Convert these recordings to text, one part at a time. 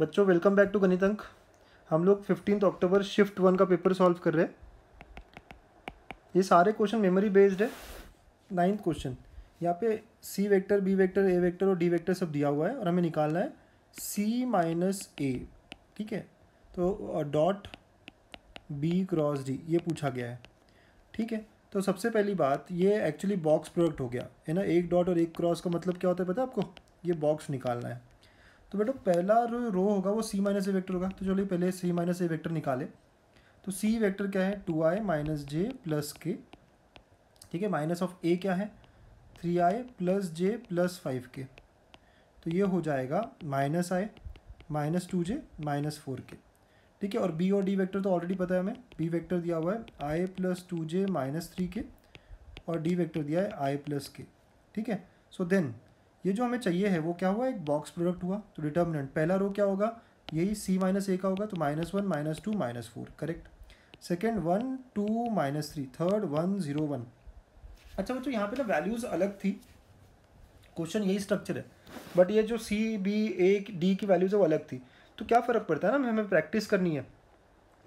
बच्चों welcome back to गणित अंक हम लोग फिफ्टीन अक्टूबर शिफ्ट वन का पेपर सॉल्व कर रहे हैं। ये सारे क्वेश्चन मेमोरी बेस्ड है। नाइन्थ क्वेश्चन यहाँ पे C vector B vector A vector और डी वेक्टर सब दिया हुआ है और हमें निकालना है सी माइनस ए ठीक है? तो डॉट बी क्रॉस डी ये पूछा गया है। ठीक है? तो सबसे पहली बात, ये एक्चुअली बॉक्स प्रोडक्ट हो गया, है ना? एक डॉट और एक क्रॉस का मतलब क्या होता है पता है आपको? ये बॉक्स निकालना है। तो बेटा पहला रो रो होगा वो सी माइनस ए वैक्टर होगा। तो चलिए पहले सी माइनस ए वैक्टर निकाले। तो सी वैक्टर क्या है? Two I minus J plus K ठीक है माइनस ऑफ़ ए क्या है? Three I plus J plus five K तो ये हो जाएगा minus I minus two J minus four K ठीक है, और बी और डी वेक्टर तो ऑलरेडी पता है हमें। बी वेक्टर दिया हुआ है I plus two J minus three K और डी वेक्टर दिया है आई प्लस के ठीक है सो देन ये जो हमें चाहिए है, वो क्या हुआ? एक बॉक्स प्रोडक्ट हुआ तो डिटर्मिनेंट पहला रो क्या होगा? यही सी माइनस ए का होगा तो minus one minus two minus four correct second one two minus three third one zero one अच्छा बच्चों, यहाँ पे ना वैल्यूज़ अलग थी। क्वेश्चन यही स्ट्रक्चर है। बट ये जो सी बी ए डी की वैल्यूज़ है, वो अलग थी। तो क्या फ़र्क पड़ता है ना? हमें प्रैक्टिस करनी है।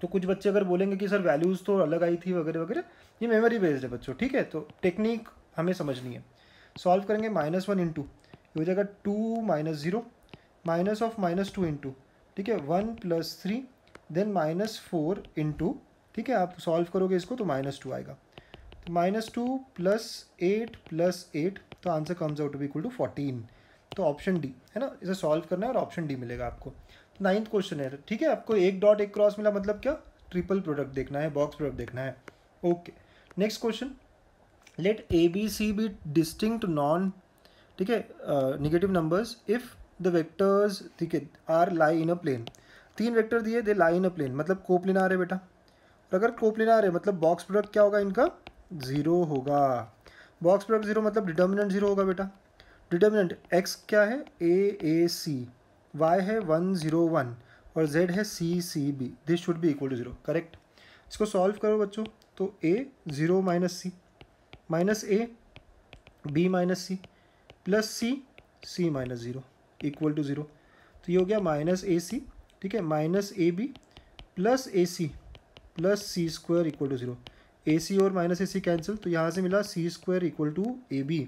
तो कुछ बच्चे अगर बोलेंगे कि, सर वैल्यूज़ तो अलग आई थी, वगैरह वगैरह, ये मेमोरी बेस्ड है बच्चों, ठीक है? तो टेक्निक हमें समझनी है। सॉल्व करेंगे माइनस वन इंटू हो जाएगा two minus zero, minus of minus two into, ठीक है? One plus three, then minus four into, ठीक है? आप सॉल्व करोगे इसको तो माइनस टू आएगा। तो minus two plus eight plus eight तो answer comes out to be equal to fourteen तो ऑप्शन डी है ना? इसे सॉल्व करना है और ऑप्शन डी मिलेगा आपको। नाइन्थ क्वेश्चन है, ठीक है? आपको एक डॉट एक क्रॉस मिला मतलब क्या? ट्रिपल प्रोडक्ट देखना है बॉक्स प्रोडक्ट देखना है। Okay next question let A B C be distinct non ठीक है negative numbers if the vectors ठीक है are lie in a plane तीन वेक्टर दिए they lie in a plane मतलब कोप्लेन आ रहे बेटा। और अगर कोप्लेन आ रहे मतलब बॉक्स प्रोडक्ट क्या होगा इनका? ज़ीरो होगा। बॉक्स प्रोडक्ट ज़ीरो मतलब डिटर्मिनेंट ज़ीरो होगा बेटा। डिटर्मिनेंट एक्स क्या है? ए ए सी वाई है वन ज़ीरो वन और जेड है C C B this should be equal to zero correct इसको सॉल्व करो बच्चों। तो A zero minus C minus A B minus C plus C C minus zero equal to zero. तो ये हो गया माइनस ए सी, ठीक है? Minus A B plus A C, plus C square equal to zero. A C और minus A C cancel तो यहाँ से मिला C square equal to A B.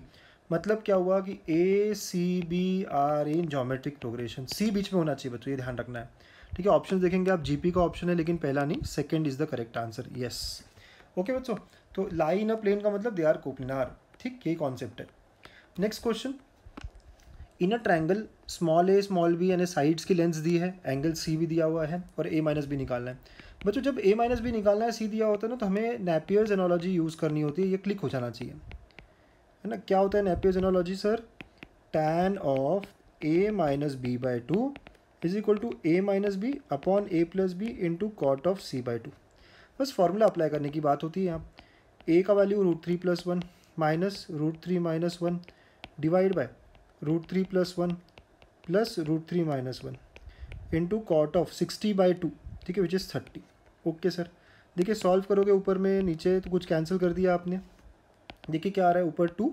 मतलब क्या हुआ कि A C B are in geometric progression C बीच में होना चाहिए बच्चों, ये ध्यान रखना है। ठीक है ऑप्शन देखेंगे आप। जीपी का ऑप्शन है, लेकिन पहला नहीं second is the correct answer yes okay बच्चों तो लाई इन अ प्लेन का मतलब दे आर कोपलिनार ठीक, यही कॉन्सेप्ट है। Next question in a triangle small A small B यानी साइड्स की लेंथ दी है एंगल सी भी दिया हुआ है और ए माइनस बी निकालना है। बच्चों, जब ए माइनस बी निकालना है सी दिया होता है ना तो हमें नेपियर्स एनोलॉजी यूज़ करनी होती है, ये क्लिक हो जाना चाहिए। है ना? क्या होता है Napier's analogy sir tan of A minus B by two is equal to A minus B upon A plus B into cot of C by two बस फॉर्मूला अप्लाई करने की बात होती है यहाँ। ए का value root three plus one minus root three minus one divide by root three plus one plus root three minus one into cot of sixty by two ठीक है which is thirty okay sir देखिए solve करोगे ऊपर में, नीचे तो कुछ cancel कर दिया आपने। देखिए क्या आ रहा है, ऊपर टू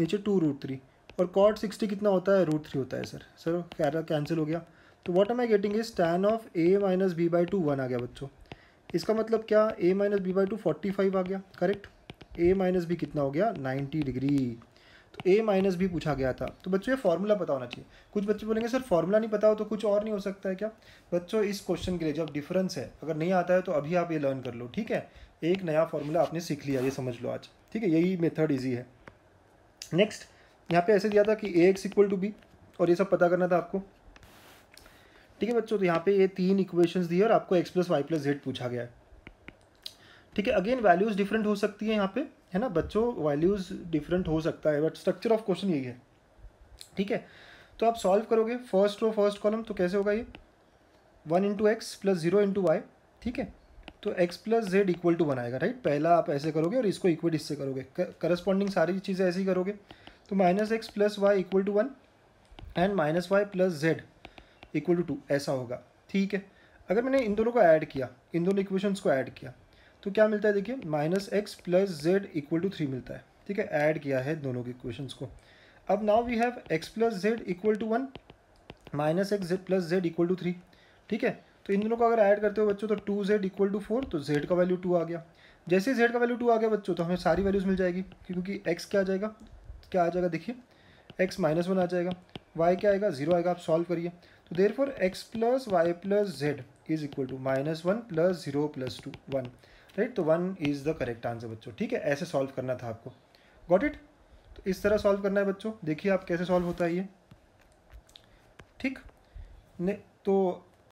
नीचे टू रूट थ्री और कॉट सिक्सटी कितना होता है? रूट थ्री होता है सर सर कह रहा कैंसिल हो गया। तो what am I getting is tan of A minus B by two one आ गया बच्चों। इसका मतलब क्या? A minus B by two forty five आ गया। करेक्ट ए माइनस बी कितना हो गया? नाइन्टी डिग्री तो ए माइनस भी पूछा गया था। तो बच्चों, ये फॉर्मूला पता होना चाहिए। कुछ बच्चे बोलेंगे, सर फॉर्मूला नहीं पता हो तो कुछ और नहीं हो सकता है क्या? बच्चों, इस क्वेश्चन के लिए जब डिफरेंस है, अगर नहीं आता है तो अभी आप ये लर्न कर लो, ठीक है? एक नया फॉर्मूला आपने सीख लिया, ये समझ लो आज। ठीक है? यही मेथड ईजी है। नेक्स्ट यहाँ पे ऐसे दिया था कि A X equal to B और ये सब पता करना था आपको। ठीक है बच्चों? तो यहाँ पे ये तीन इक्वेशंस दिए, और आपको X plus Y plus Z पूछा गया है। ठीक है? अगेन वैल्यूज़ डिफरेंट हो सकती है यहाँ पे। है ना, बच्चों वैल्यूज़ डिफरेंट हो सकता है बट स्ट्रक्चर ऑफ़ क्वेश्चन यही है। ठीक है? तो आप सॉल्व करोगे फ़र्स्ट रो फ़र्स्ट कॉलम तो कैसे होगा ये? One into X plus zero into Y ठीक है? तो X plus Z equal to बनाएगा राइट पहला आप ऐसे करोगे और इसको इक्वल इससे करोगे। करस्पॉन्डिंग सारी चीज़ें ऐसी करोगे। तो minus X plus Y equal to one and minus Y plus Z equal to two ऐसा होगा। ठीक है? अगर मैंने इन दोनों को ऐड किया, इन दोनों इक्वेशंस को ऐड किया तो क्या मिलता है देखिए minus X plus Z equal to three मिलता है। ठीक है ऐड किया है दोनों के इक्वेशंस को। अब now we have X plus Z equal to one minus X Z plus Z equal to three ठीक है तो इन दोनों को अगर ऐड करते हो बच्चों तो two Z equal to four तो जेड का वैल्यू टू आ गया। जैसे ही जेड का वैल्यू टू आ गया बच्चों तो हमें सारी वैल्यूज़ मिल जाएगी, क्योंकि एक्स क्या आ जाएगा? क्या आ जाएगा देखिए एक्स माइनस वन आ जाएगा। वाई क्या आएगा? ज़ीरो आएगा, आप सॉल्व करिए। तो therefore X plus Y plus Z is equal to minus one plus zero plus two one right तो one is the correct answer बच्चों। ठीक है, ऐसे सॉल्व करना था आपको। गॉट इट तो इस तरह सॉल्व करना है बच्चों। देखिए आप कैसे सॉल्व होता है ये। ठीक? ने तो